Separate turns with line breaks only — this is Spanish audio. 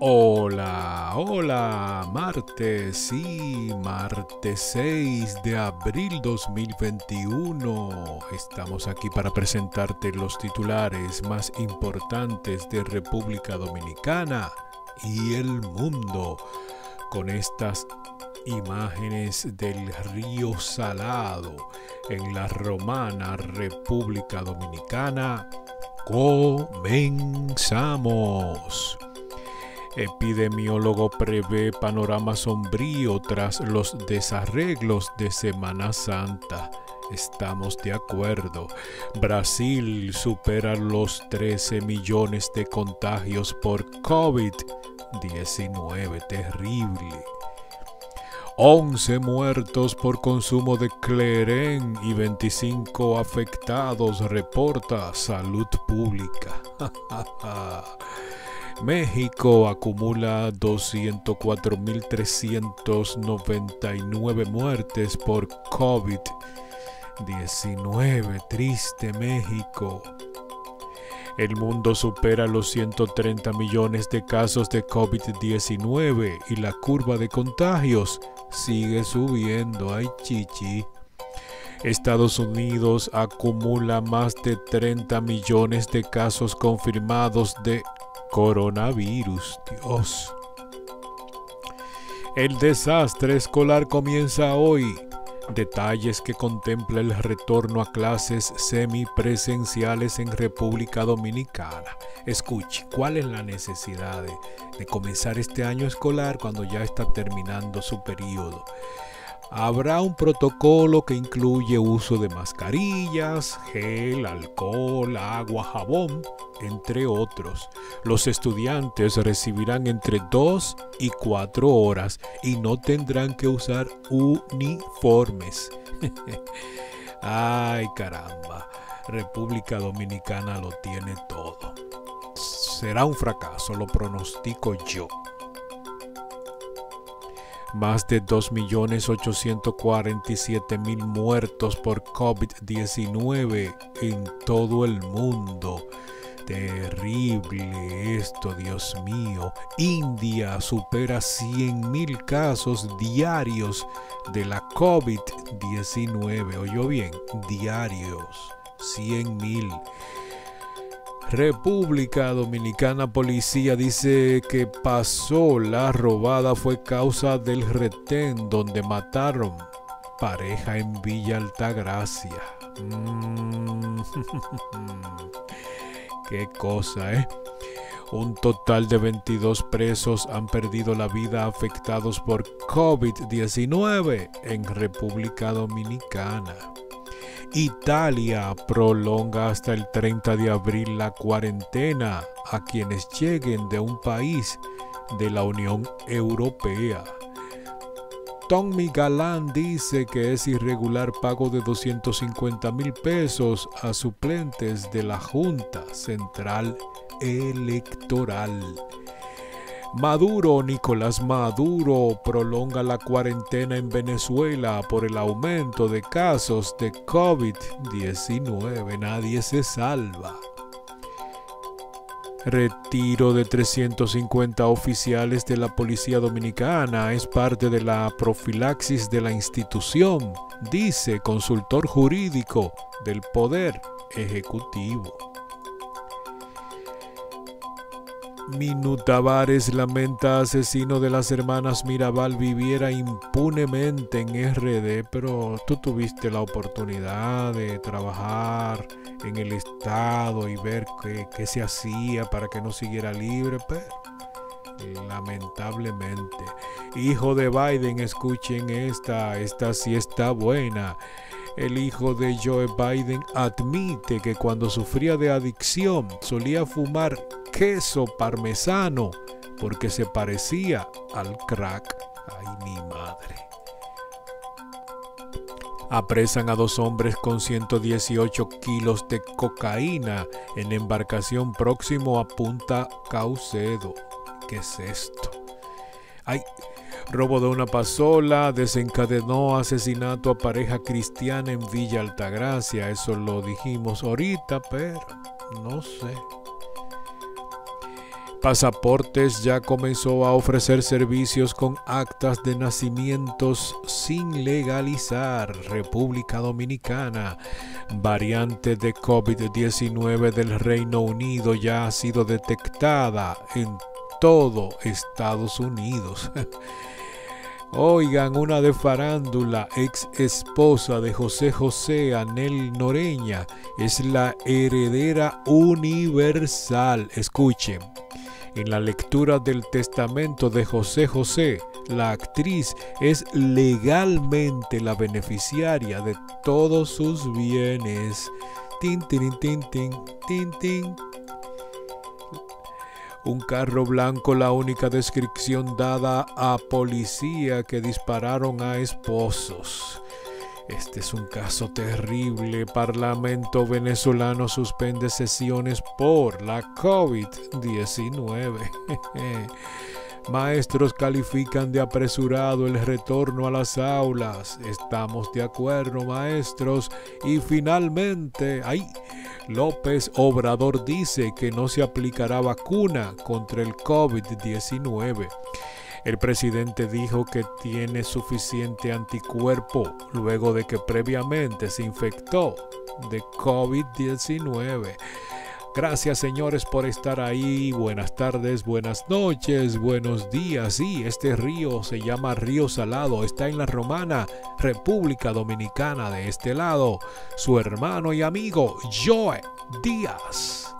Hola, hola, martes, sí, martes 6 de abril 2021. Estamos aquí para presentarte los titulares más importantes de República Dominicana y el mundo con estas imágenes del río Salado en la romana República Dominicana. Comenzamos. Epidemiólogo prevé panorama sombrío tras los desarreglos de Semana Santa. Estamos de acuerdo. Brasil supera los 13 millones de contagios por COVID-19. Terrible. 11 muertos por consumo de cleren y 25 afectados, reporta Salud Pública. México acumula 204.399 muertes por COVID-19. Triste México. El mundo supera los 130 millones de casos de COVID-19 y la curva de contagios sigue subiendo. Ay, chichi. Estados Unidos acumula más de 30 millones de casos confirmados de coronavirus. Dios. El desastre escolar comienza hoy. Detalles que contempla el retorno a clases semipresenciales en República Dominicana. Escuche, ¿cuál es la necesidad de, de comenzar este año escolar cuando ya está terminando su periodo? Habrá un protocolo que incluye uso de mascarillas, gel, alcohol, agua, jabón, entre otros. Los estudiantes recibirán entre 2 y 4 horas y no tendrán que usar uniformes. Ay caramba, República Dominicana lo tiene todo. Será un fracaso, lo pronostico yo más de 2.847.000 muertos por COVID-19 en todo el mundo. Terrible esto, Dios mío. India supera 100.000 casos diarios de la COVID-19. ¿Oyó bien? Diarios. 100.000. República Dominicana Policía dice que pasó la robada fue causa del retén donde mataron pareja en Villa Altagracia. Mm. Qué cosa, ¿eh? Un total de 22 presos han perdido la vida afectados por COVID-19 en República Dominicana. Italia prolonga hasta el 30 de abril la cuarentena a quienes lleguen de un país de la Unión Europea. Tommy Galán dice que es irregular pago de 250 mil pesos a suplentes de la Junta Central Electoral. Maduro, Nicolás Maduro, prolonga la cuarentena en Venezuela por el aumento de casos de COVID-19. Nadie se salva. Retiro de 350 oficiales de la Policía Dominicana es parte de la profilaxis de la institución, dice consultor jurídico del Poder Ejecutivo. Minu Tavares lamenta asesino de las hermanas Mirabal viviera impunemente en RD, pero tú tuviste la oportunidad de trabajar en el Estado y ver qué, se hacía para que no siguiera libre, pero lamentablemente. Hijo de Biden, escuchen esta, esta sí está buena. El hijo de Joe Biden admite que cuando sufría de adicción solía fumar queso parmesano porque se parecía al crack. Ay, mi madre. Apresan a dos hombres con 118 kilos de cocaína en embarcación próximo a Punta Caucedo. ¿Qué es esto? Ay, robo de una pasola desencadenó asesinato a pareja cristiana en Villa Altagracia. Eso lo dijimos ahorita, pero no sé. Pasaportes ya comenzó a ofrecer servicios con actas de nacimientos sin legalizar. República Dominicana. Variante de COVID-19 del Reino Unido ya ha sido detectada en todo Estados Unidos. Oigan, una de farándula, ex esposa de José José, Anel Noreña, es la heredera universal. Escuchen, en la lectura del testamento de José José, la actriz es legalmente la beneficiaria de todos sus bienes. Tin, tin, tin, tin, tin, tin. Un carro blanco, la única descripción dada a policía que dispararon a esposos. Este es un caso terrible. Parlamento venezolano suspende sesiones por la COVID-19. Maestros califican de apresurado el retorno a las aulas. Estamos de acuerdo, maestros. Y finalmente, ay, López Obrador dice que no se aplicará vacuna contra el COVID-19. El presidente dijo que tiene suficiente anticuerpo luego de que previamente se infectó de COVID-19. Gracias señores por estar ahí. Buenas tardes, buenas noches, buenos días. Sí, este río se llama Río Salado. Está en la Romana, República Dominicana. De este lado, su hermano y amigo Joe Díaz.